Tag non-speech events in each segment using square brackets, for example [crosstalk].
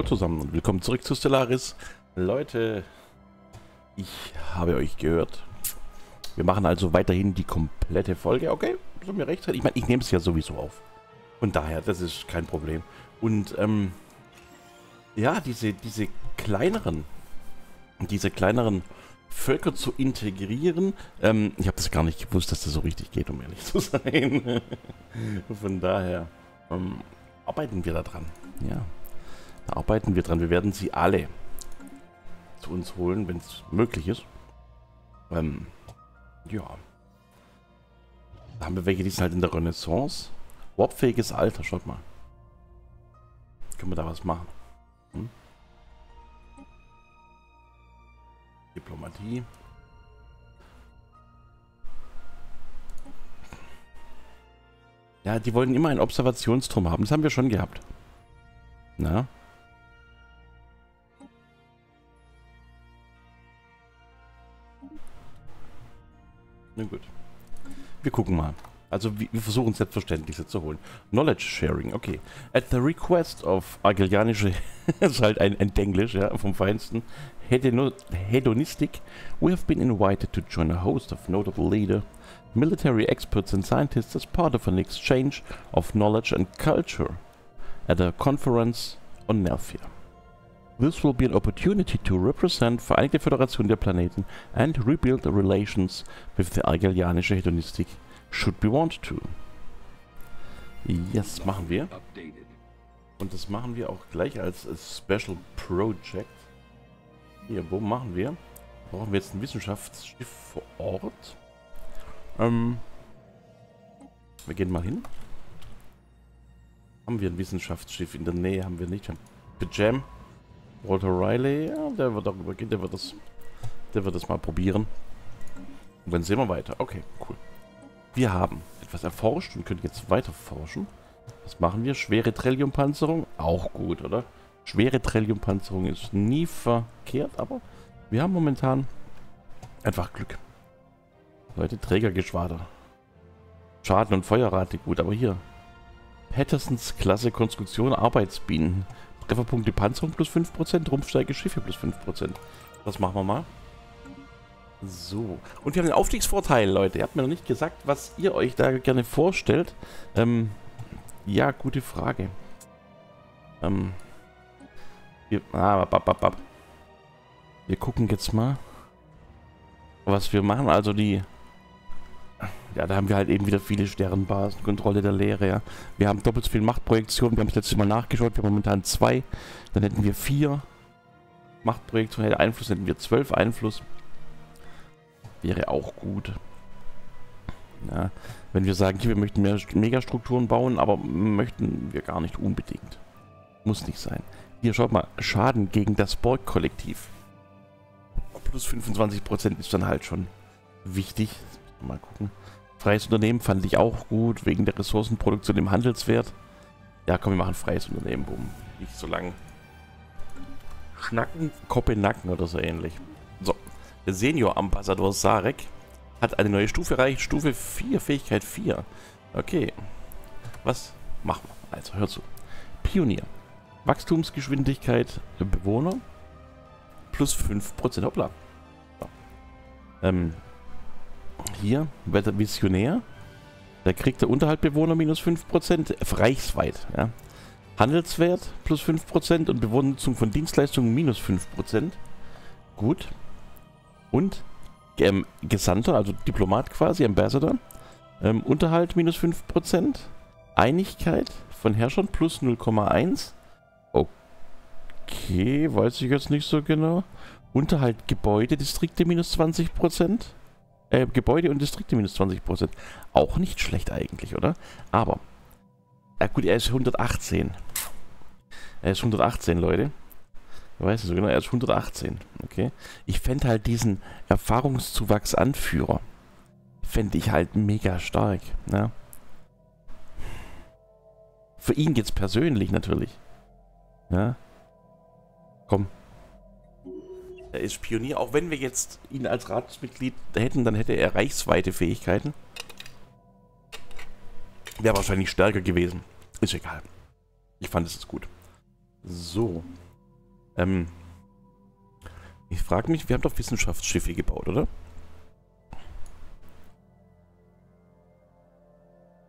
Hallo zusammen und willkommen zurück zu Stellaris. Leute, ich habe euch gehört. Wir machen also weiterhin die komplette Folge. Okay, so mir recht. Ich meine, ich nehme es ja sowieso auf. Von daher, das ist kein Problem. Und, ähm, ja, diese, diese kleineren, diese kleineren Völker zu integrieren. Ähm, ich habe das gar nicht gewusst, dass das so richtig geht, um ehrlich zu sein. [laughs] Von daher ähm, arbeiten wir da dran. Ja. Da arbeiten wir dran. Wir werden sie alle zu uns holen, wenn es möglich ist. Ähm, ja. Da haben wir welche, die sind halt in der Renaissance. Warpfähiges Alter, schaut mal. Können wir da was machen? Hm? Diplomatie. Ja, die wollten immer einen Observationsturm haben. Das haben wir schon gehabt. Na? Na gut. Wir gucken mal. Also wir versuchen selbstverständlich zu holen. Knowledge Sharing, okay. At the request of Agilianische, [laughs] ist halt ein, ein Denglisch, ja, vom Feinsten, Hedonistic, we have been invited to join a host of notable leader, military experts and scientists as part of an exchange of knowledge and culture at a conference on Nelfia. This will be an opportunity to represent Vereinigte Föderation der Planeten and rebuild the relations with the Argelianische Hedonistik should we want to. Yes, machen wir. Und das machen wir auch gleich als Special Project. Hier, wo machen wir? Brauchen wir jetzt ein Wissenschaftsschiff vor Ort? Ähm, wir gehen mal hin. Haben wir ein Wissenschaftsschiff in der Nähe? Haben wir nicht. Jam. Walter Riley, ja, der wird darüber gehen, der wird das, der wird das mal probieren. Und dann sehen wir weiter. Okay, cool. Wir haben etwas erforscht und können jetzt weiter forschen. Was machen wir? Schwere Trilliumpanzerung? Auch gut, oder? Schwere Trilliumpanzerung ist nie verkehrt, aber wir haben momentan einfach Glück. Leute, Trägergeschwader. Schaden und Feuerrate gut, aber hier. Pattersons Klasse Konstruktion Arbeitsbienen. Trefferpunkte Panzerung plus 5%, Rumpfsteige Schiffe plus 5%. Das machen wir mal. So. Und wir haben den Aufstiegsvorteil, Leute. Ihr habt mir noch nicht gesagt, was ihr euch da gerne vorstellt. Ähm, ja, gute Frage. Ähm, wir, ah, bap, bap, bap. wir gucken jetzt mal, was wir machen. Also die... Ja, da haben wir halt eben wieder viele Sternbasen, Kontrolle der Leere, ja. Wir haben doppelt so viel Machtprojektion. Wir haben das letzte Mal nachgeschaut. Wir haben momentan zwei. Dann hätten wir vier. Machtprojektion hätte Einfluss, hätten wir zwölf Einfluss. Wäre auch gut. Ja, wenn wir sagen, hier, wir möchten mehr Megastrukturen bauen, aber möchten wir gar nicht unbedingt. Muss nicht sein. Hier, schaut mal, Schaden gegen das Borg-Kollektiv. Plus 25% ist dann halt schon wichtig. Mal gucken. Freies Unternehmen fand ich auch gut, wegen der Ressourcenproduktion im Handelswert. Ja, komm, wir machen freies Unternehmen, boom. Nicht so lang. Schnacken, Koppe, Nacken oder so ähnlich. So, der Senior-Ambassador Sarek hat eine neue Stufe erreicht. Stufe 4, Fähigkeit 4. Okay. Was machen wir? Also, hör zu. Pionier. Wachstumsgeschwindigkeit der Bewohner plus 5%. Hoppla. So. Ähm, hier, Visionär. Da kriegt der Unterhaltbewohner minus 5%. Reichsweit, ja. Handelswert plus 5% und Bewohnung von Dienstleistungen minus 5%. Gut. Und ähm, Gesandter, also Diplomat quasi, Ambassador. Ähm, Unterhalt minus 5%. Einigkeit von Herrschern plus 0,1. Okay, weiß ich jetzt nicht so genau. Unterhalt Gebäudedistrikte minus 20%. Äh, Gebäude und Distrikte minus 20%. Auch nicht schlecht eigentlich, oder? Aber, äh gut, er ist 118. Er ist 118, Leute. Weißt du so genau, er ist 118. Okay. Ich fände halt diesen Erfahrungszuwachs Anführer. Fände ich halt mega stark. Ja. Für ihn jetzt persönlich natürlich. Ja. Komm. Er ist Pionier. Auch wenn wir jetzt ihn als Ratsmitglied hätten, dann hätte er reichsweite Fähigkeiten. Wäre wahrscheinlich stärker gewesen. Ist egal. Ich fand es gut. So. Ähm, ich frage mich, wir haben doch Wissenschaftsschiffe gebaut, oder?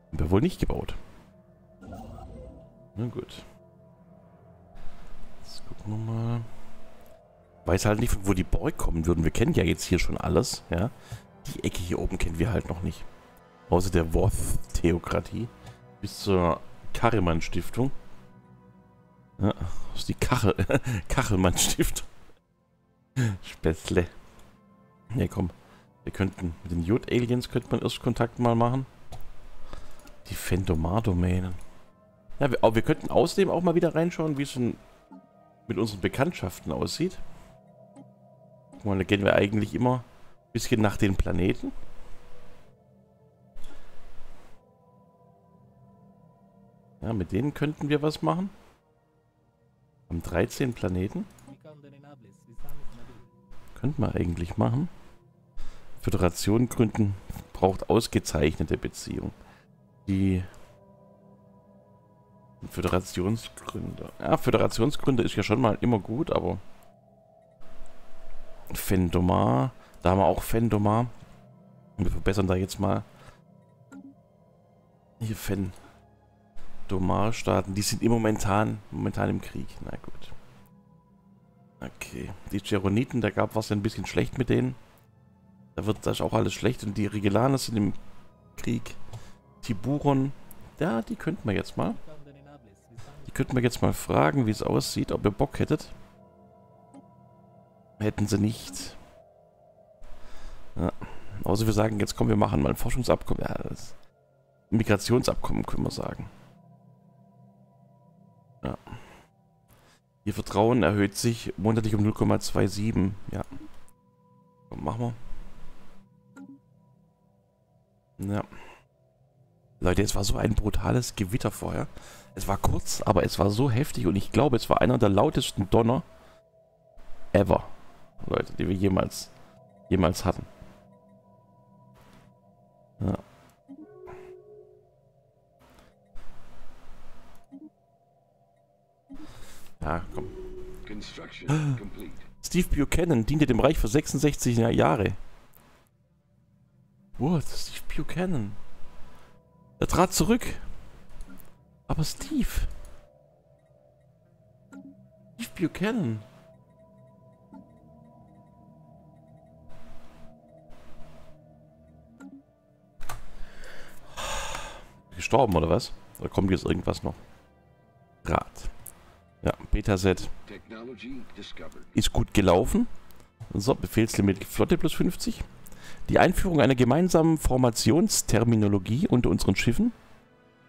Haben wir wohl nicht gebaut. Na gut. Jetzt gucken wir mal. Weiß halt nicht, wo die Borg kommen würden. Wir kennen ja jetzt hier schon alles, ja. Die Ecke hier oben kennen wir halt noch nicht. Außer der Worth-Theokratie. Bis zur Karremann-Stiftung. Ja, das die Kachel [laughs] Kachelmann-Stiftung. Spätzle. Ja, komm. Wir könnten mit den Jod-Aliens könnte man erst Kontakt mal machen. Die Fendomar-Domänen. Ja, wir, wir könnten außerdem auch mal wieder reinschauen, wie es mit unseren Bekanntschaften aussieht. Guck mal, da gehen wir eigentlich immer ein bisschen nach den Planeten. Ja, mit denen könnten wir was machen. Am 13 Planeten. Könnten wir eigentlich machen. Föderation gründen braucht ausgezeichnete Beziehungen. Die Föderationsgründer. Ja, Föderationsgründer ist ja schon mal immer gut, aber Fendomar, da haben wir auch Fendomar. Wir verbessern da jetzt mal hier Fendomar-Staaten. Die sind im momentan, momentan im Krieg. Na gut. Okay. Die Cheroniten, da gab was ein bisschen schlecht mit denen. Da wird das auch alles schlecht. Und die Regelaner sind im Krieg. Tiburon, ja, die könnten wir jetzt mal. Die könnten wir jetzt mal fragen, wie es aussieht, ob ihr Bock hättet. Hätten sie nicht. Ja. Außer wir sagen, jetzt kommen wir machen mal ein Forschungsabkommen. Ja, das Migrationsabkommen können wir sagen. Ja. Ihr Vertrauen erhöht sich monatlich um 0,27. Ja. Komm, machen wir. Ja. Leute, es war so ein brutales Gewitter vorher. Es war kurz, aber es war so heftig und ich glaube, es war einer der lautesten Donner ever, Leute, die wir jemals, jemals hatten. Ja. Ja, komm. Steve Buchanan diente dem Reich für 66 Jahre. What? Steve Buchanan. Er trat zurück. Aber Steve. Steve Buchanan. Gestorben oder was? Oder kommt jetzt irgendwas noch? Rat. Ja, Beta-Set. Ist gut gelaufen. So, Befehlslimit Flotte plus 50. Die Einführung einer gemeinsamen Formationsterminologie unter unseren Schiffen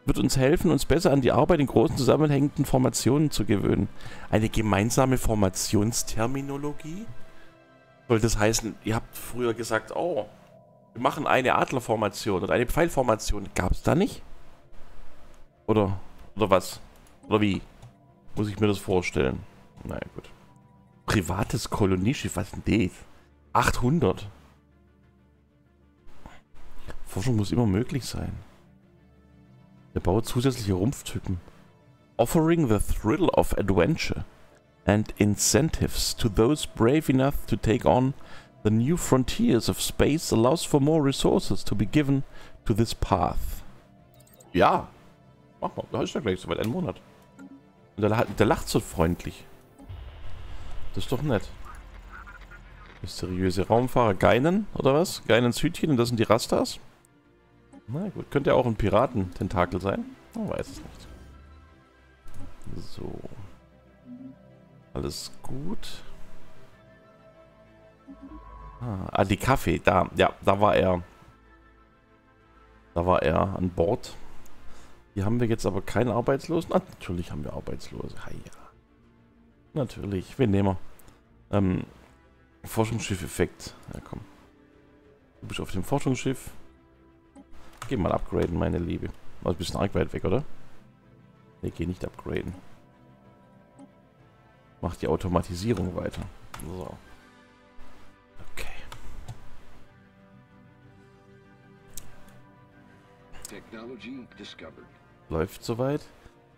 wird uns helfen, uns besser an die Arbeit in großen zusammenhängenden Formationen zu gewöhnen. Eine gemeinsame Formationsterminologie? Soll das heißen, ihr habt früher gesagt, oh, wir machen eine Adlerformation oder eine Pfeilformation. Gab es da nicht? Oder, oder was? Oder wie? Muss ich mir das vorstellen? Na naja, gut. Privates Kolonieschiff, was denn das? 800. Forschung muss immer möglich sein. Er baut zusätzliche Rumpftypen. Offering the thrill of adventure and incentives to those brave enough to take on the new frontiers of space allows for more resources to be given to this path. Ja, mach mal, da ist ja gleich soweit, ein Monat. Und der, der lacht so freundlich. Das ist doch nett. Mysteriöse Raumfahrer. Geinen, oder was? Geinens Hütchen und das sind die Rastas? Na gut, könnte ja auch ein Piratententakel sein. Man weiß es nicht. So. Alles gut. Ah, ah, die Kaffee, da, ja, da war er. Da war er an Bord. Hier haben wir jetzt aber keinen Arbeitslosen. Ah, natürlich haben wir Arbeitslose. Ha, ja. Natürlich, wen nehmen wir? Ähm, Forschungsschiff-Effekt. Ja, komm. Du bist auf dem Forschungsschiff. Geh mal upgraden, meine Liebe. War ein bisschen arg weit weg, oder? Ne, geh nicht upgraden. Mach die Automatisierung weiter. So. Okay. Läuft soweit.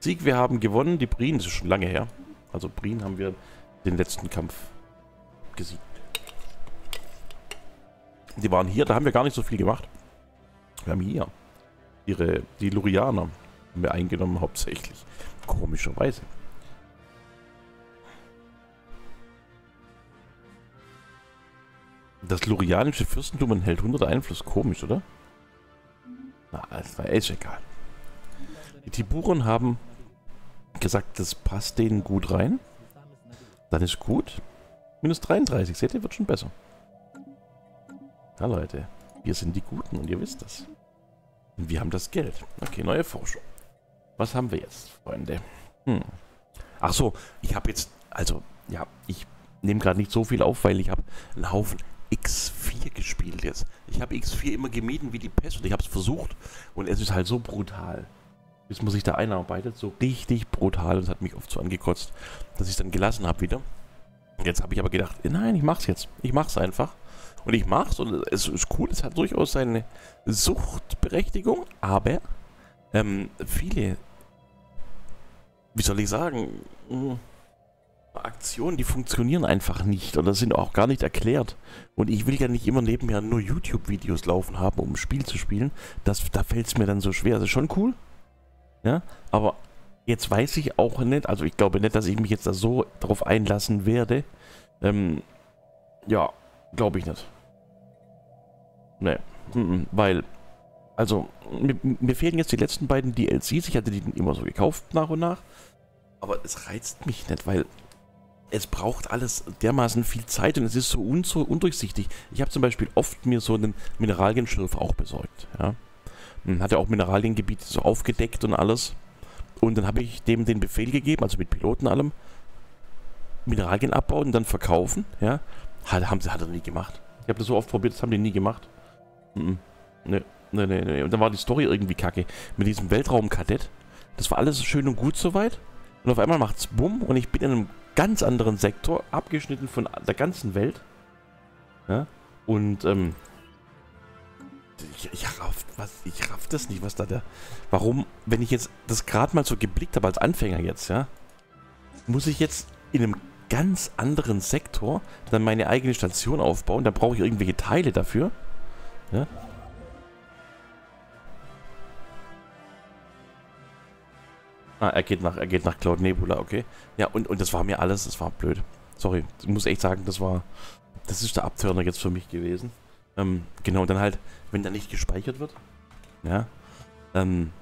Sieg, wir haben gewonnen. Die Brien, das ist schon lange her. Also Brien haben wir den letzten Kampf gesiegt. Die waren hier, da haben wir gar nicht so viel gemacht. Wir haben hier ihre, die Lurianer haben wir eingenommen hauptsächlich. Komischerweise. Das Lurianische Fürstentum enthält 100 Einfluss. Komisch, oder? Na, das war echt egal. Die Tiburen haben gesagt, das passt denen gut rein. Dann ist gut. Minus 33, seht ihr, wird schon besser. Ja, Leute. Wir sind die Guten und ihr wisst das. Und wir haben das Geld. Okay, neue Forschung. Was haben wir jetzt, Freunde? Hm. Ach so, ich habe jetzt, also, ja, ich nehme gerade nicht so viel auf, weil ich habe einen Haufen X4 gespielt jetzt. Ich habe X4 immer gemieden wie die Pest und ich habe es versucht und es ist halt so brutal. Bis man sich da einarbeitet, so richtig brutal. Das hat mich oft so angekotzt, dass ich es dann gelassen habe wieder. Jetzt habe ich aber gedacht, nein, ich mach's jetzt. Ich mach's einfach. Und ich mach's und es ist cool, es hat durchaus seine Suchtberechtigung, aber ähm, viele, wie soll ich sagen, hm, Aktionen, die funktionieren einfach nicht oder sind auch gar nicht erklärt. Und ich will ja nicht immer nebenher nur YouTube-Videos laufen haben, um ein Spiel zu spielen. Das, da fällt es mir dann so schwer. Das ist schon cool. Ja, aber jetzt weiß ich auch nicht, also ich glaube nicht, dass ich mich jetzt da so drauf einlassen werde. Ähm, ja, glaube ich nicht. Nee, weil, also, mir, mir, fehlen jetzt die letzten beiden DLCs. Ich hatte die immer so gekauft nach und nach. Aber es reizt mich nicht, weil es braucht alles dermaßen viel Zeit und es ist so, un so undurchsichtig. Ich habe zum Beispiel oft mir so einen Mineralienschürf auch besorgt. Ja. Hat ja auch Mineraliengebiete so aufgedeckt und alles. Und dann habe ich dem den Befehl gegeben, also mit Piloten allem, Mineralien abbauen und dann verkaufen. Ja. Hat, haben sie, hat er nie gemacht. Ich habe das so oft probiert, das haben die nie gemacht. Mhm. Ne, ne, ne, ne. Und dann war die Story irgendwie kacke. Mit diesem Weltraumkadett. Das war alles schön und gut soweit. Und auf einmal macht's Bumm und ich bin in einem ganz anderen Sektor, abgeschnitten von der ganzen Welt. Ja? Und, ähm, ich, ich, raff, was, ich raff das nicht, was da der... Warum, wenn ich jetzt das gerade mal so geblickt habe als Anfänger jetzt, ja, muss ich jetzt in einem ganz anderen Sektor dann meine eigene Station aufbauen. Da brauche ich irgendwelche Teile dafür. Ja? Ah, er geht nach, er geht nach Cloud Nebula, okay. Ja, und, und das war mir alles, das war blöd. Sorry, ich muss echt sagen, das war, das ist der Abtörner jetzt für mich gewesen. Ähm, genau, und dann halt, wenn da nicht gespeichert wird, ja, ähm,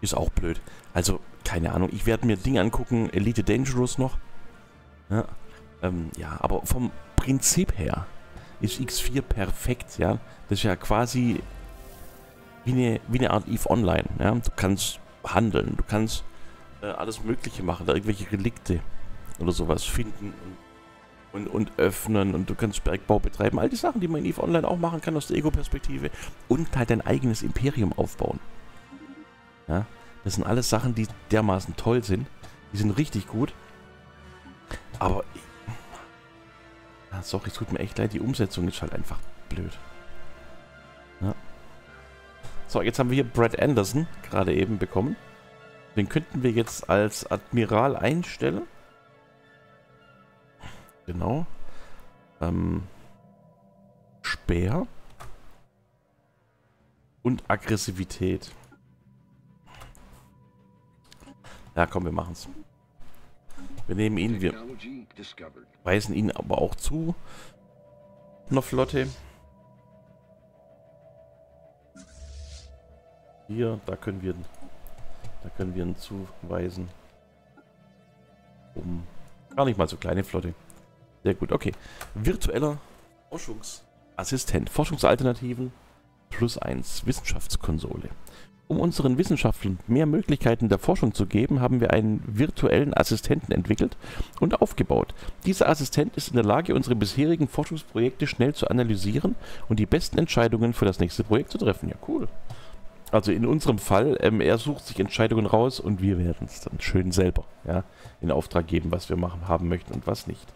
ist auch blöd. Also, keine Ahnung, ich werde mir Dinge angucken, Elite Dangerous noch. Ja, ähm, ja, aber vom Prinzip her ist X4 perfekt, ja. Das ist ja quasi wie eine, wie eine Art EVE Online, ja. Du kannst handeln, du kannst äh, alles Mögliche machen, da irgendwelche Relikte oder sowas finden und, und, und, öffnen und du kannst Bergbau betreiben. All die Sachen, die man in EVE Online auch machen kann aus der Ego-Perspektive und halt dein eigenes Imperium aufbauen. Ja, das sind alles Sachen, die dermaßen toll sind. Die sind richtig gut. Aber ja, sorry, es tut mir echt leid, die Umsetzung ist halt einfach blöd. Ja. So, jetzt haben wir hier Brad Anderson gerade eben bekommen. Den könnten wir jetzt als Admiral einstellen. Genau. Ähm, Speer. Und Aggressivität. Ja, komm, wir machen's. Wir nehmen ihn, wir weisen ihn aber auch zu. Noch Flotte. Hier, da können wir, da können wir ihn zuweisen. Um gar nicht mal so kleine Flotte. Sehr gut, okay. Virtueller Forschungsassistent. Forschungsalternativen plus eins. Wissenschaftskonsole. Um unseren Wissenschaftlern mehr Möglichkeiten der Forschung zu geben, haben wir einen virtuellen Assistenten entwickelt und aufgebaut. Dieser Assistent ist in der Lage, unsere bisherigen Forschungsprojekte schnell zu analysieren und die besten Entscheidungen für das nächste Projekt zu treffen. Ja, cool. Also in unserem Fall, ähm, er sucht sich Entscheidungen raus und wir werden es dann schön selber ja, in Auftrag geben, was wir machen haben möchten und was nicht.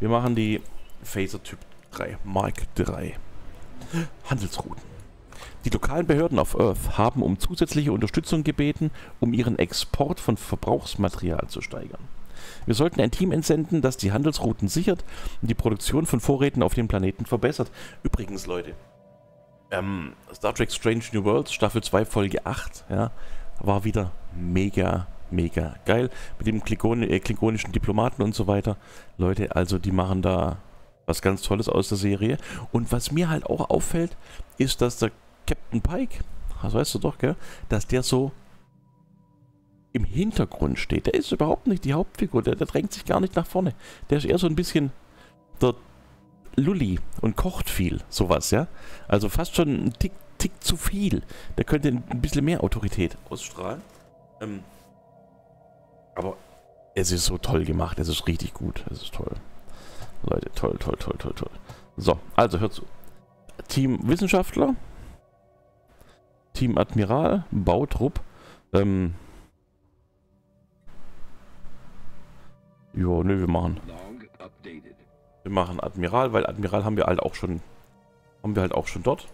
Wir machen die Phaser Typ 3, Mark 3. Handelsrouten. Die lokalen Behörden auf Earth haben um zusätzliche Unterstützung gebeten, um ihren Export von Verbrauchsmaterial zu steigern. Wir sollten ein Team entsenden, das die Handelsrouten sichert und die Produktion von Vorräten auf dem Planeten verbessert. Übrigens, Leute, ähm, Star Trek Strange New Worlds, Staffel 2, Folge 8, ja, war wieder mega, mega geil. Mit dem Klingon äh, klingonischen Diplomaten und so weiter. Leute, also die machen da was ganz Tolles aus der Serie. Und was mir halt auch auffällt, ist, dass der Captain Pike, das weißt du doch, gell, dass der so im Hintergrund steht. Der ist überhaupt nicht die Hauptfigur, der, der drängt sich gar nicht nach vorne. Der ist eher so ein bisschen der Lulli und kocht viel, sowas, ja. Also fast schon ein Tick, Tick zu viel. Der könnte ein bisschen mehr Autorität ausstrahlen. Ähm, aber es ist so toll gemacht, es ist richtig gut, es ist toll. Leute, toll, toll, toll, toll, toll. So, also hört zu. Team Wissenschaftler, Team Admiral, Bautrupp, ähm, Jo, ne, wir machen. Wir machen Admiral, weil Admiral haben wir halt auch schon. Haben wir halt auch schon dort.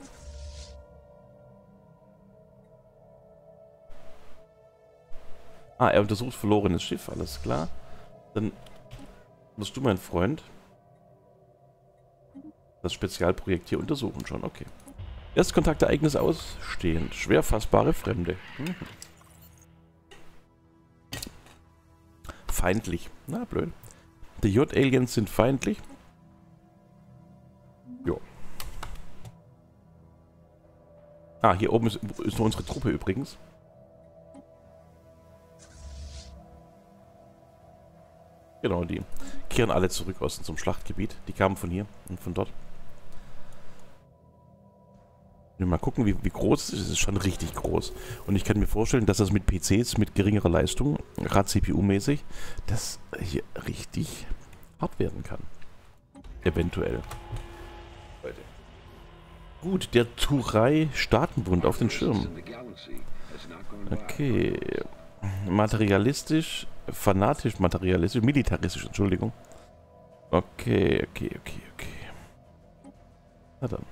Ah, er untersucht verlorenes Schiff, alles klar. Dann musst du, mein Freund, das Spezialprojekt hier untersuchen schon, okay. Erstkontaktereignis ausstehend. Schwer fassbare Fremde. Mhm. feindlich. Na, blöd. Die J-Aliens sind feindlich. Jo. Ah, hier oben ist, ist nur unsere Truppe übrigens. Genau, die kehren alle zurück aus unserem Schlachtgebiet. Die kamen von hier und von dort. Mal gucken, wie, wie groß es ist. Es ist schon richtig groß. Und ich kann mir vorstellen, dass das mit PCs mit geringerer Leistung, gerade CPU-mäßig, das hier richtig hart werden kann. Eventuell. Leute. Gut, der Turai-Staatenbund auf den Schirm. Okay. Materialistisch, fanatisch, materialistisch, militaristisch, Entschuldigung. Okay, okay, okay, okay. Na dann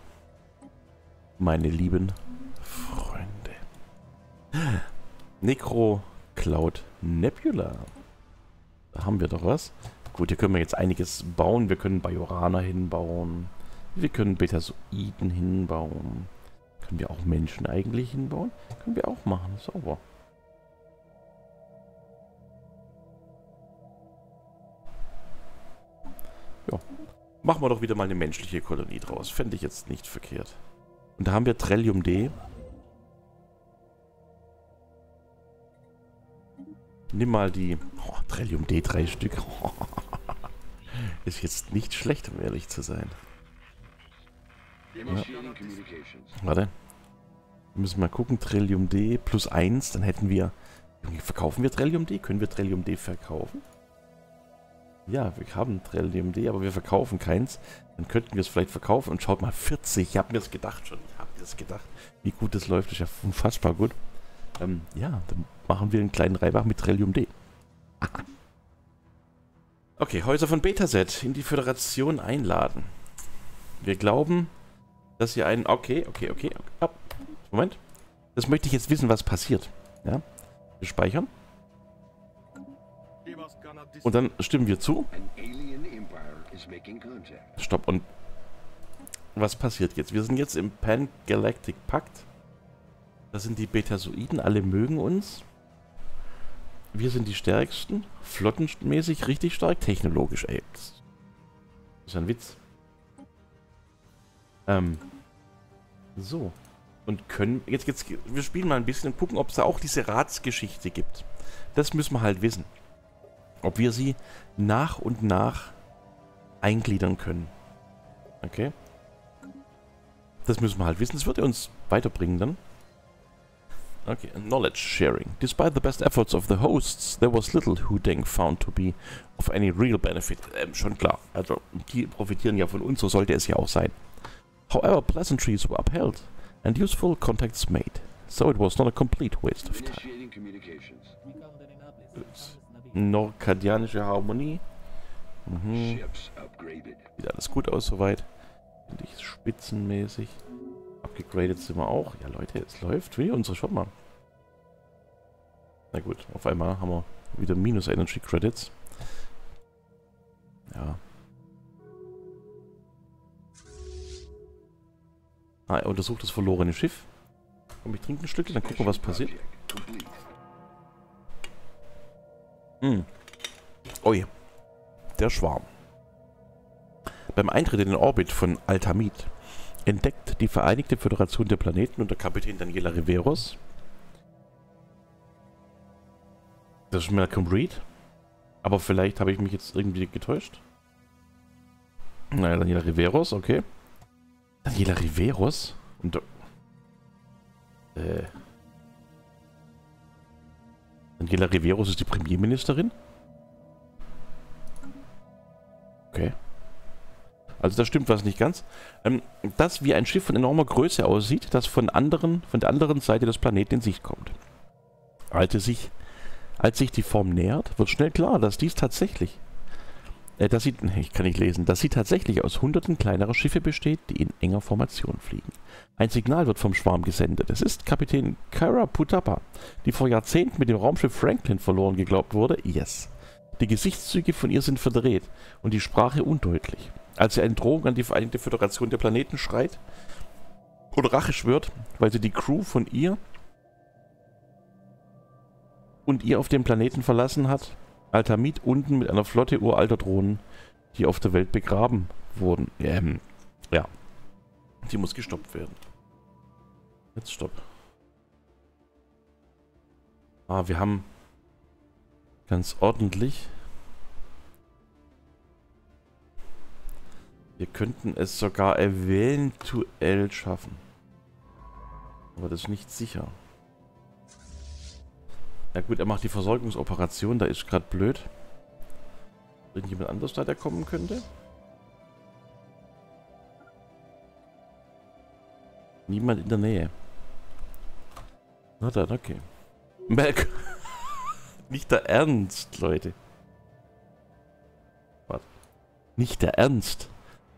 meine lieben Freunde. Necro Cloud Nebula. Da haben wir doch was. Gut, hier können wir jetzt einiges bauen. Wir können Bajorana hinbauen. Wir können Betasoiden hinbauen. Können wir auch Menschen eigentlich hinbauen? Können wir auch machen. Sauber. Machen wir doch wieder mal eine menschliche Kolonie draus. Fände ich jetzt nicht verkehrt. Und da haben wir Trellium D. Nimm mal die... Oh, Trellium D, drei Stück. [laughs] Ist jetzt nicht schlecht, um ehrlich zu sein. Ja. Warte. Wir müssen mal gucken. Trillium D plus 1. Dann hätten wir... Verkaufen wir Trillium D? Können wir Trillium D verkaufen? Ja, wir haben Trillium D, aber wir verkaufen keins. Dann könnten wir es vielleicht verkaufen. Und schaut mal, [laughs] 40. Ich habe mir das gedacht schon. Ich habe mir das gedacht. Wie gut das läuft, ist ja unfassbar gut. Ähm, ja, dann machen wir einen kleinen Reibach mit Trillium D. [laughs] okay, Häuser von Betaset in die Föderation einladen. Wir glauben, dass ihr einen... Okay, okay, okay. okay. Moment. Das möchte ich jetzt wissen, was passiert. Ja, wir speichern. Und dann stimmen wir zu. Stopp. Und was passiert jetzt? Wir sind jetzt im Pan-Galactic Pakt. Das sind die Betasoiden. Alle mögen uns. Wir sind die stärksten. Flottenmäßig richtig stark. Technologisch, ey. Das ist ein Witz. Ähm. So. Und können... Jetzt, jetzt, wir spielen mal ein bisschen und gucken, ob es da auch diese Ratsgeschichte gibt. Das müssen wir halt wissen ob wir sie nach und nach eingliedern können. Okay. Das müssen wir halt wissen. Das wird uns weiterbringen dann. Okay, knowledge sharing. Despite the best efforts of the hosts, there was little Hu Deng found to be of any real benefit. Ähm, schon klar. Also, die profitieren ja von uns, so sollte es ja auch sein. However, pleasantries were upheld and useful contacts made. So it was not a complete waste of time. Norkadianische Harmonie. Mhm. Sieht alles gut aus soweit. Finde ich spitzenmäßig. Abgegradet sind wir auch. Ja, Leute, es läuft wie unsere schon mal. Na gut, auf einmal haben wir wieder minus Energy Credits. Ja. Ah, er untersucht das verlorene Schiff. Komm, ich trinke ein Stückchen, dann gucken wir, was passiert. Hm. Oh je. Der Schwarm. Beim Eintritt in den Orbit von Altamid entdeckt die Vereinigte Föderation der Planeten unter Kapitän Daniela Riveros. Das ist Malcolm Reed. Aber vielleicht habe ich mich jetzt irgendwie getäuscht. Naja, Daniela Riveros, okay. Daniela Riveros? Und, äh. Daniela Riveros ist die Premierministerin? Okay. Also da stimmt was nicht ganz. Ähm, das wie ein Schiff von enormer Größe aussieht, das von anderen, von der anderen Seite des Planeten in Sicht kommt. Als sich, als sich die Form nähert, wird schnell klar, dass dies tatsächlich äh, das sieht, [laughs] ich kann nicht lesen, dass sie tatsächlich aus hunderten kleinerer Schiffe besteht, die in enger Formation fliegen. Ein Signal wird vom Schwarm gesendet. Es ist Kapitän Kara Putapa, die vor Jahrzehnten mit dem Raumschiff Franklin verloren geglaubt wurde. Yes. Die Gesichtszüge von ihr sind verdreht und die Sprache undeutlich. Als sie eine Drohung an die Vereinigte Föderation der Planeten schreit und Rache schwört, weil sie die Crew von ihr und ihr auf dem Planeten verlassen hat, Altamid unten mit einer Flotte uralter Drohnen, die auf der Welt begraben wurden. Ähm, ja. Die muss gestoppt werden. Jetzt stopp. Ah, wir haben ganz ordentlich. Wir könnten es sogar eventuell schaffen. Aber das ist nicht sicher. Ja gut, er macht die Versorgungsoperation, da ist gerade blöd. Irgendjemand anders da, der kommen könnte? Niemand in der Nähe. Na dann, okay. Melk. [laughs] Nicht der Ernst, Leute. Warte. Nicht der Ernst.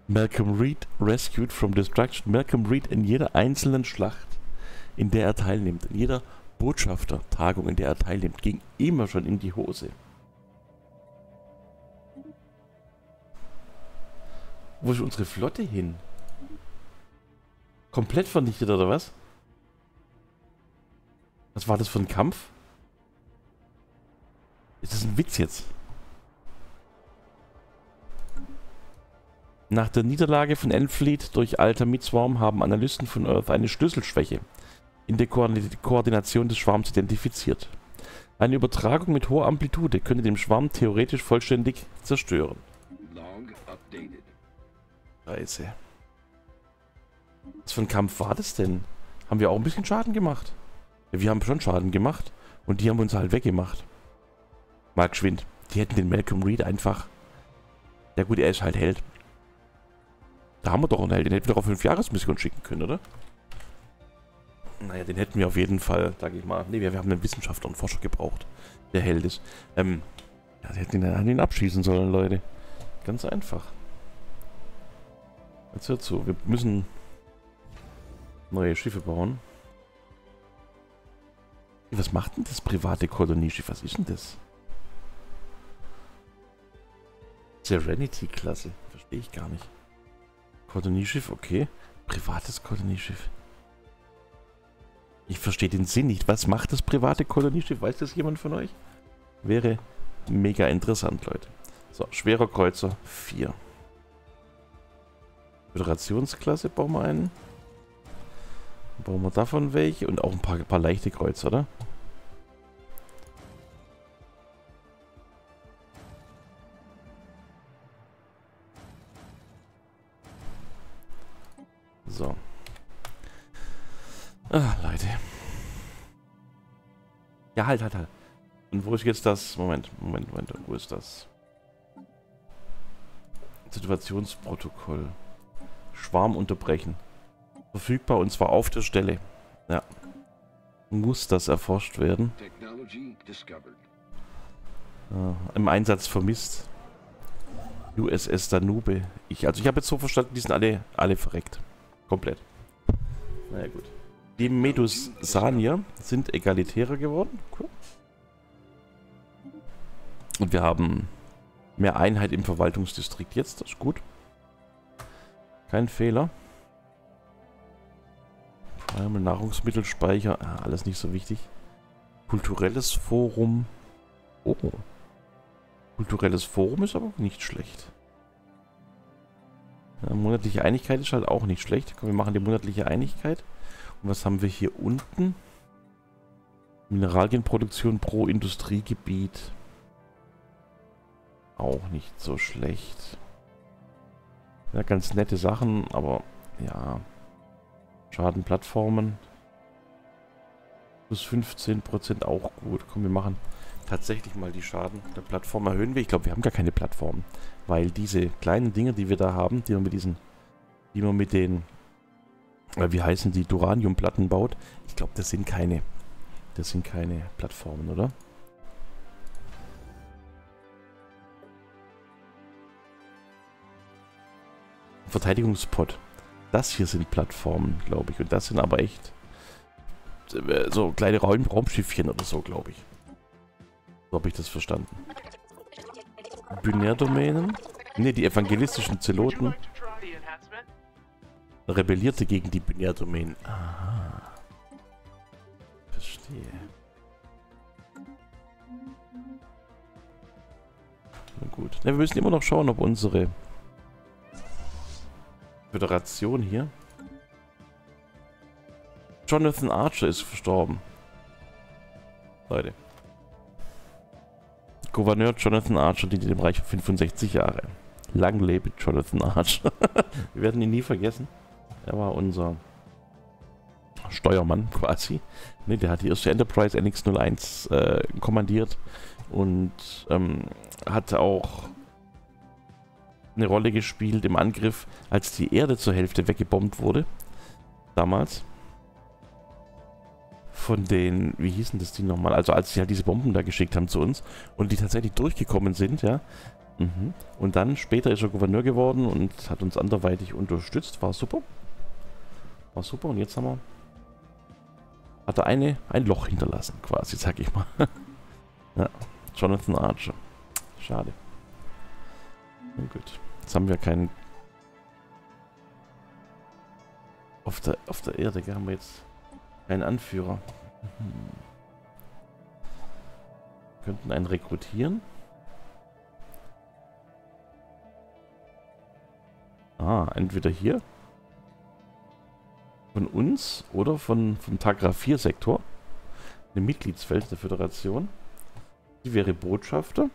Malcolm Reed rescued from destruction. Malcolm Reed in jeder einzelnen Schlacht, in der er teilnimmt. In jeder Botschafter-Tagung, in der er teilnimmt, ging immer schon in die Hose. Wo ist unsere Flotte hin? Komplett vernichtet oder was? Was war das für ein Kampf? Ist das ein Witz jetzt? Nach der Niederlage von Enfleet durch Alter Mitzwarm haben Analysten von Earth eine Schlüsselschwäche in der Ko Koordination des Schwarms identifiziert. Eine Übertragung mit hoher Amplitude könnte den Schwarm theoretisch vollständig zerstören. Scheiße. Was für ein Kampf war das denn? Haben wir auch ein bisschen Schaden gemacht? Ja, wir haben schon Schaden gemacht. Und die haben uns halt weggemacht. Mal geschwind. Die hätten den Malcolm Reed einfach... Ja gut, er ist halt Held. Da haben wir doch einen Held. Den hätten wir doch auf 5 Jahresmission schicken können, oder? Naja, den hätten wir auf jeden Fall, sag ich mal. Ne, wir, wir haben einen Wissenschaftler und Forscher gebraucht, der Held ist. Ähm, ja, die hätten ihn, an ihn abschießen sollen, Leute. Ganz einfach. Jetzt hört zu, wir müssen neue Schiffe bauen. Was macht denn das private Kolonieschiff? Was ist denn das? Serenity-Klasse. Verstehe ich gar nicht. Kolonieschiff, okay. Privates Kolonieschiff. Ich verstehe den Sinn nicht. Was macht das private Kolonieschiff? Weiß das jemand von euch? Wäre mega interessant, Leute. So, schwerer Kreuzer 4. Föderationsklasse bauen wir einen. Bauen wir davon welche und auch ein paar, paar leichte Kreuzer, oder? So. Ah, Leute. Ja, halt, halt, halt. Und wo ist jetzt das? Moment, Moment, Moment. Wo ist das? Situationsprotokoll. Schwarm unterbrechen. Verfügbar und zwar auf der Stelle. Ja. Muss das erforscht werden? Ah, Im Einsatz vermisst. USS Danube. Ich, also ich habe jetzt so verstanden, die sind alle, alle verreckt. Komplett. Naja gut. Die Medusanier sind egalitärer geworden. Cool. Und wir haben Mehr Einheit im Verwaltungsdistrikt jetzt, das ist gut. Kein Fehler. Einmal Nahrungsmittelspeicher, ah, alles nicht so wichtig. Kulturelles Forum. Oh. Kulturelles Forum ist aber nicht schlecht. Ja, monatliche Einigkeit ist halt auch nicht schlecht. Komm, wir machen die monatliche Einigkeit. Und was haben wir hier unten? Mineralienproduktion pro Industriegebiet. Auch nicht so schlecht. Ja, ganz nette Sachen, aber ja. Schadenplattformen. Plus 15% auch gut. Komm, wir machen tatsächlich mal die Schaden der Plattform erhöhen wir. Ich glaube, wir haben gar keine Plattform. Weil diese kleinen Dinge, die wir da haben, die man mit diesen, die man mit den, äh, wie heißen die, Duraniumplatten baut, ich glaube, das sind keine, das sind keine Plattformen, oder? Verteidigungspot. Das hier sind Plattformen, glaube ich. Und das sind aber echt äh, so kleine Raum Raumschiffchen oder so, glaube ich. So habe ich das verstanden. Binärdomänen? Ne, die evangelistischen Zeloten rebellierte gegen die Binärdomänen. Aha. Verstehe. Na gut. Ne, wir müssen immer noch schauen, ob unsere Föderation hier... Jonathan Archer ist verstorben. Leute. Gouverneur Jonathan Archer diente dem Reich 65 Jahre. Lang lebe Jonathan Archer. [laughs] Wir werden ihn nie vergessen. Er war unser Steuermann quasi. Ne, der hat die erste Enterprise NX-01 äh, kommandiert und ähm, hat auch eine Rolle gespielt im Angriff, als die Erde zur Hälfte weggebombt wurde. Damals von den, wie hießen das die nochmal? Also als sie halt diese Bomben da geschickt haben zu uns und die tatsächlich durchgekommen sind, ja. Mhm. Und dann später ist er Gouverneur geworden und hat uns anderweitig unterstützt. War super. War super und jetzt haben wir hat er eine, ein Loch hinterlassen, quasi, sag ich mal. [laughs] ja, Jonathan Archer. Schade. Na gut. Jetzt haben wir keinen... Auf der, auf der Erde haben wir jetzt kein Anführer. Hm. Könnten einen rekrutieren. Ah, entweder hier. Von uns oder von, vom Tagra 4 Sektor. Eine Mitgliedsfeld der Föderation. Die wäre Botschafter.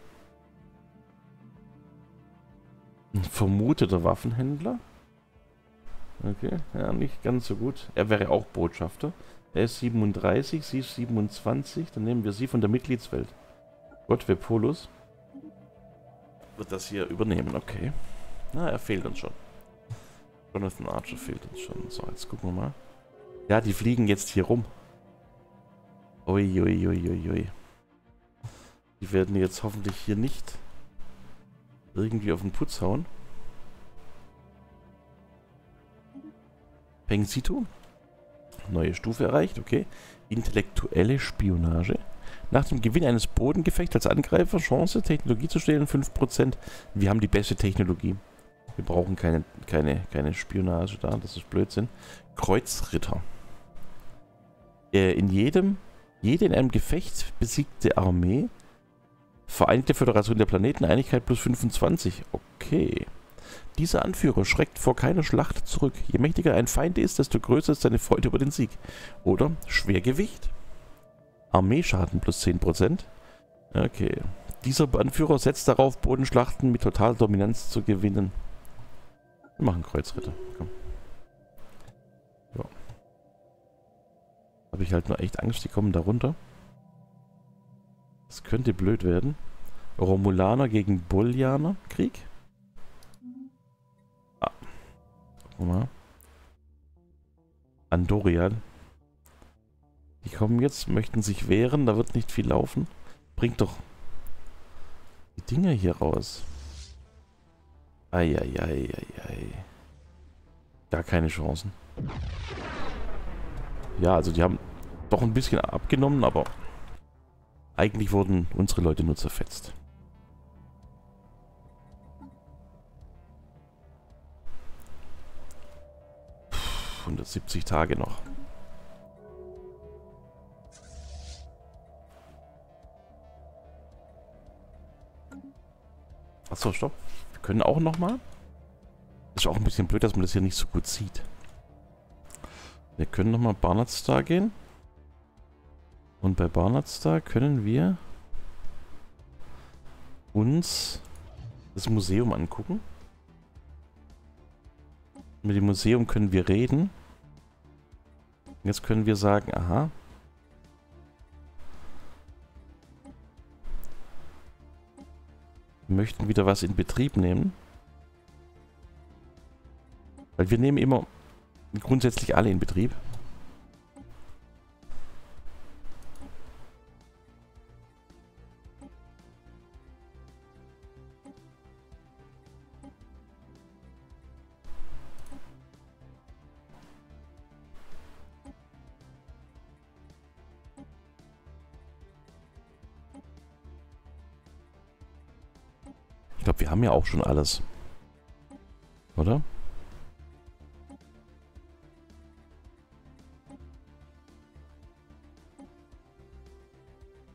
Vermuteter Waffenhändler. Okay, ja, nicht ganz so gut. Er wäre auch Botschafter. Er ist 37, sie ist 27. Dann nehmen wir sie von der Mitgliedswelt. Gottwe Polus wird das hier übernehmen. Okay. Na, er fehlt uns schon. Jonathan Archer fehlt uns schon. So, jetzt gucken wir mal. Ja, die fliegen jetzt hier rum. Uiuiuiui. Ui, ui, ui. Die werden jetzt hoffentlich hier nicht irgendwie auf den Putz hauen. Peng Situ. Neue Stufe erreicht, okay. Intellektuelle Spionage. Nach dem Gewinn eines Bodengefechts als Angreifer Chance, Technologie zu stehlen, 5%. Wir haben die beste Technologie. Wir brauchen keine, keine, keine Spionage da, das ist Blödsinn. Kreuzritter. Äh, in jedem, jede in einem Gefecht besiegte Armee. Vereinigte Föderation der Planeten, Einigkeit plus 25. Okay. Dieser Anführer schreckt vor keiner Schlacht zurück. Je mächtiger ein Feind ist, desto größer ist seine Freude über den Sieg. Oder Schwergewicht. Armeeschaden plus 10%. Okay. Dieser Anführer setzt darauf, Bodenschlachten mit totaler Dominanz zu gewinnen. Wir machen Kreuzritter. Komm. Ja. Habe ich halt nur echt Angst, die kommen da runter. Das könnte blöd werden. Romulaner gegen Bullianer Krieg. Guck mal. Andorian. Die kommen jetzt, möchten sich wehren, da wird nicht viel laufen. Bringt doch die Dinger hier raus. Eieieiei. Gar keine Chancen. Ja, also die haben doch ein bisschen abgenommen, aber eigentlich wurden unsere Leute nur zerfetzt. 170 Tage noch. Achso, stopp. Wir können auch nochmal. Ist auch ein bisschen blöd, dass man das hier nicht so gut sieht. Wir können nochmal Barnard Star gehen. Und bei Barnard Star können wir uns das Museum angucken. Mit dem Museum können wir reden. Jetzt können wir sagen, aha. Wir möchten wieder was in Betrieb nehmen. Weil wir nehmen immer grundsätzlich alle in Betrieb. Wir haben ja auch schon alles. Oder?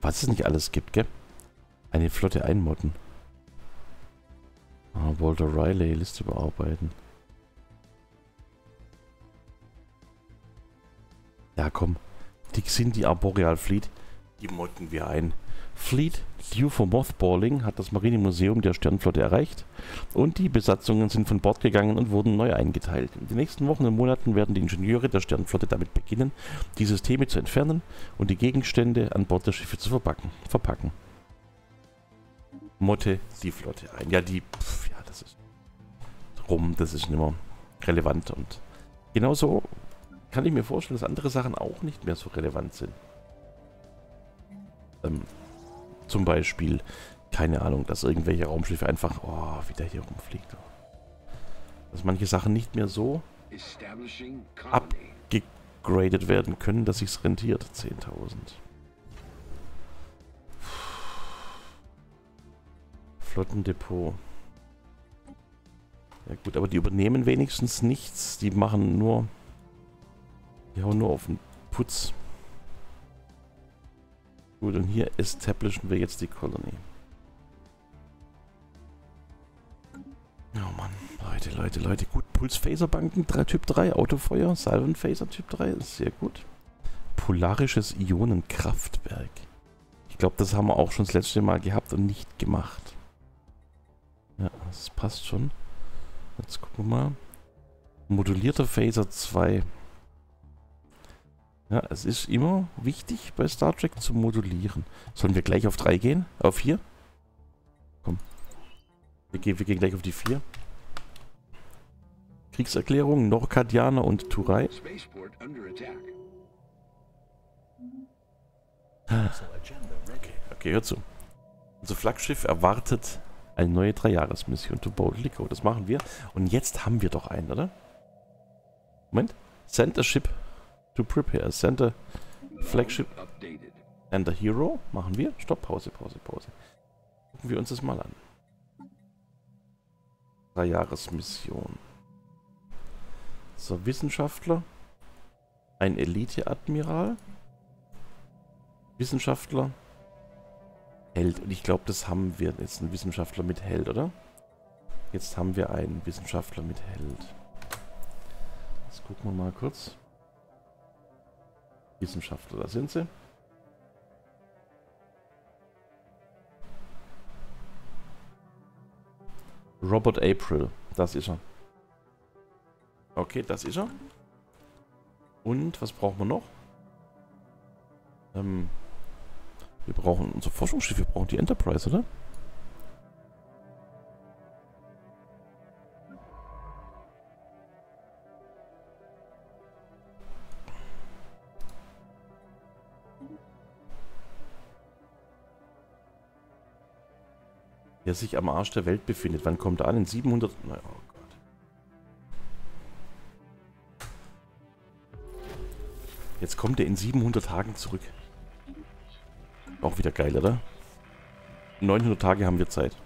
Was es nicht alles gibt, gell? Eine Flotte einmodden. Ah, Walter Riley, Liste bearbeiten. Ja, komm. Die sind die Arboreal Fleet. Die modden wir ein. Fleet due for Mothballing hat das Marinemuseum der Sternflotte erreicht und die Besatzungen sind von Bord gegangen und wurden neu eingeteilt. In den nächsten Wochen und Monaten werden die Ingenieure der Sternflotte damit beginnen, die Systeme zu entfernen und die Gegenstände an Bord der Schiffe zu verpacken. verpacken. Motte die Flotte ein. Ja, die, pf, ja, das ist rum, das ist nicht mehr relevant und genauso kann ich mir vorstellen, dass andere Sachen auch nicht mehr so relevant sind. Ähm, zum Beispiel, keine Ahnung, dass irgendwelche Raumschiffe einfach, oh, wieder hier rumfliegt. Dass manche Sachen nicht mehr so abgegradet werden können, dass sich's rentiert. 10.000. Flottendepot. Ja gut, aber die übernehmen wenigstens nichts. Die machen nur... Die hauen nur auf den Putz. Gut, und hier establishen wir jetzt die Kolonie. Oh Mann, Leute, Leute, Leute. Gut, Pulsphaserbanken, 3, Typ 3, Autofeuer, Salvenphaser Typ 3, ist sehr gut. Polarisches Ionenkraftwerk. Ich glaube, das haben wir auch schon das letzte Mal gehabt und nicht gemacht. Ja, das passt schon. Jetzt gucken wir mal. Modulierter Phaser 2. Ja, es ist immer wichtig bei Star Trek zu modulieren. Sollen wir gleich auf 3 gehen? Auf 4? Komm. Wir gehen, wir gehen gleich auf die 4. Kriegserklärung, Norkadianer und Turai. Okay, okay, hör zu. Unser Flaggschiff erwartet eine neue Dreijahresmission to Boldly Go. Das machen wir. Und jetzt haben wir doch einen, oder? Moment. Send a ship To prepare. Center Flagship and the Hero. Machen wir. Stopp, Pause, Pause, Pause. Gucken wir uns das mal an. Dreijahresmission. So, Wissenschaftler. Ein Elite-Admiral. Wissenschaftler. Held. Und ich glaube, das haben wir jetzt. Ein Wissenschaftler mit Held, oder? Jetzt haben wir einen Wissenschaftler mit Held. Jetzt gucken wir mal kurz. Wissenschaftler, da sind sie. Robert April, das ist er. Okay, das ist er. Und was brauchen wir noch? Ähm, wir brauchen unser Forschungsschiff, wir brauchen die Enterprise, oder? Der sich am Arsch der Welt befindet. Wann kommt er an? In 700... Naja, oh Gott. Jetzt kommt er in 700 Tagen zurück. Auch wieder geil, oder? 900 Tage haben wir Zeit.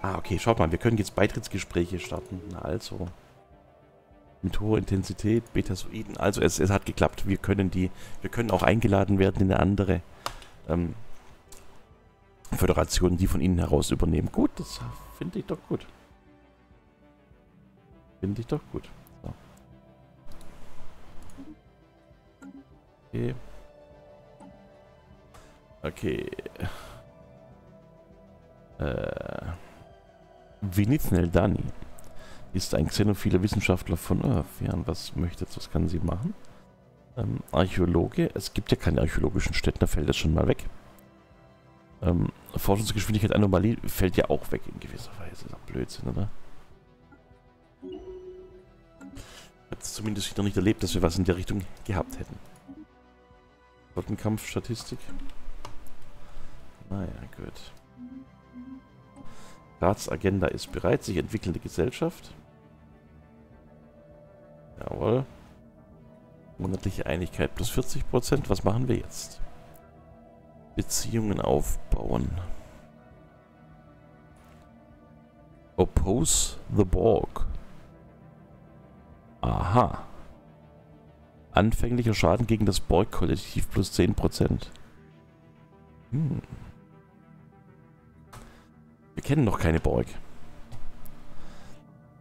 Ah, okay, schaut mal, wir können jetzt Beitrittsgespräche starten. Na also. Mit hoher Intensität, Betasoiden. Also es, es hat geklappt. Wir können die, wir können auch eingeladen werden in eine andere ähm, Föderation, die von ihnen heraus übernehmen. Gut, das finde ich doch gut. Finde ich doch gut. So. Okay. Okay. Äh. Vinith Neldani ist ein xenophiler Wissenschaftler von Earth. Ja, was möchte jetzt, was kann sie machen? Ähm, Archäologe. Es gibt ja keine archäologischen Städte, da fällt das schon mal weg. Ähm, Forschungsgeschwindigkeit Anomalie fällt ja auch weg in gewisser Weise. Das ist Blödsinn, oder? Habe zumindest noch nicht erlebt, dass wir was in der Richtung gehabt hätten. Flottenkampfstatistik. Naja, gut. Ratsagenda ist bereit, sich entwickelnde Gesellschaft. Jawohl. Monatliche Einigkeit plus 40%. Was machen wir jetzt? Beziehungen aufbauen. Oppose the Borg. Aha. Anfänglicher Schaden gegen das Borg-Kollektiv plus 10%. Hm. Wir kennen noch keine Borg.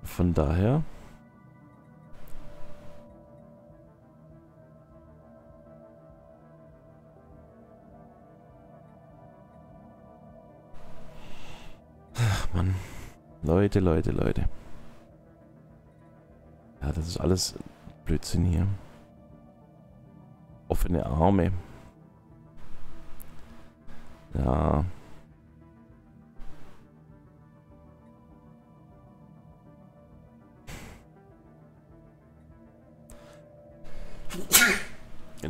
Von daher... Ach, Mann. Leute, Leute, Leute. Ja, das ist alles Blödsinn hier. Offene Arme. Ja.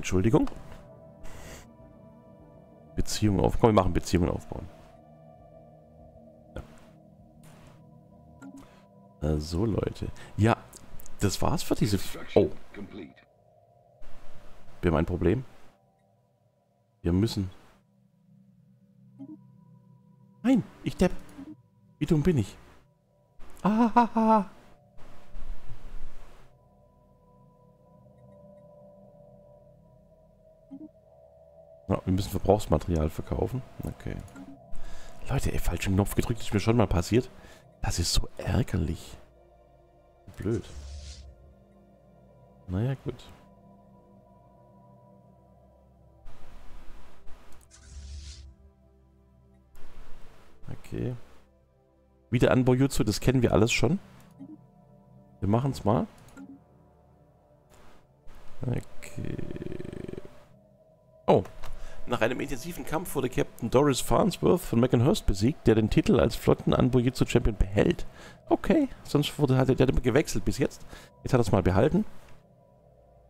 Entschuldigung. Beziehungen aufbauen. Wir machen Beziehungen aufbauen. Ja. Äh, so, Leute. Ja, das war's für diese... Oh. Wir haben ein Problem. Wir müssen... Nein, ich depp. Wie dumm bin ich? Ah, Ja, wir müssen Verbrauchsmaterial verkaufen. Okay. Leute, ey, falschen Knopf gedrückt, ist mir schon mal passiert. Das ist so ärgerlich. Blöd. Naja, gut. Okay. Wieder Anbau Jutsu, das kennen wir alles schon. Wir machen es mal. Okay. Oh, nach einem intensiven Kampf wurde Captain Doris Farnsworth von Mackenhurst besiegt, der den Titel als Flottenanbojitsu-Champion behält. Okay, sonst wurde halt, der hat immer gewechselt bis jetzt. Jetzt hat er es mal behalten.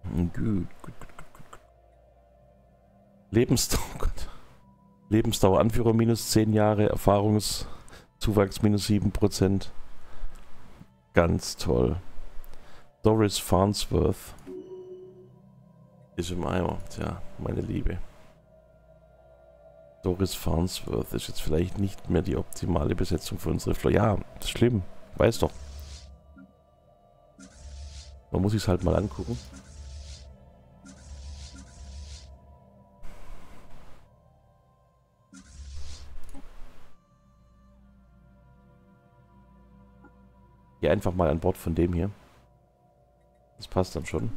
Gut, gut, gut, gut, gut. Lebensdauer, [laughs] oh Gott. Lebensdauer Anführer minus 10 Jahre, Erfahrungszuwachs minus 7%. Ganz toll. Doris Farnsworth. Ist im Eimer. Tja, meine Liebe. Doris Farnsworth ist jetzt vielleicht nicht mehr die optimale Besetzung für unsere Flotte. Ja, das ist schlimm. Weiß doch. Man muss sich halt mal angucken. Geh einfach mal an Bord von dem hier. Das passt dann schon.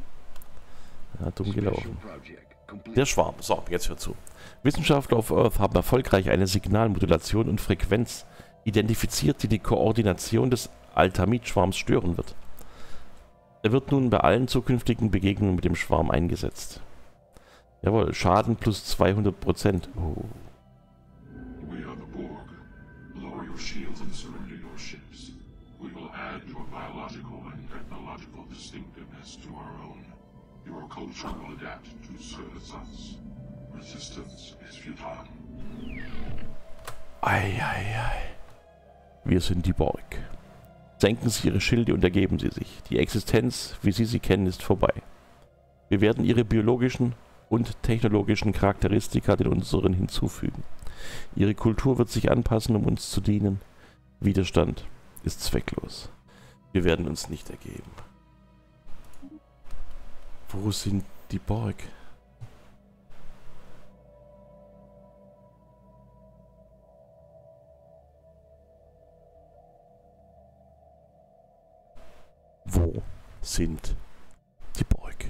Ja, dumm gelaufen. Der Schwarm. So, jetzt hör zu. Wissenschaftler auf Earth haben erfolgreich eine Signalmodulation und Frequenz identifiziert, die die Koordination des Altamid-Schwarms stören wird. Er wird nun bei allen zukünftigen Begegnungen mit dem Schwarm eingesetzt. Jawohl, Schaden plus 200 Prozent. Oh. Biological and technological distinctiveness to our own. Your culture will adapt us. Resistance is futile. Eieiei. Wir sind die Borg. Senken Sie Ihre Schilde und ergeben Sie sich. Die Existenz, wie Sie sie kennen, ist vorbei. Wir werden Ihre biologischen und technologischen Charakteristika den unseren hinzufügen. Ihre Kultur wird sich anpassen, um uns zu dienen. Widerstand ist zwecklos. Wir werden uns nicht ergeben. Wo sind die Borg? Wo sind die Borg?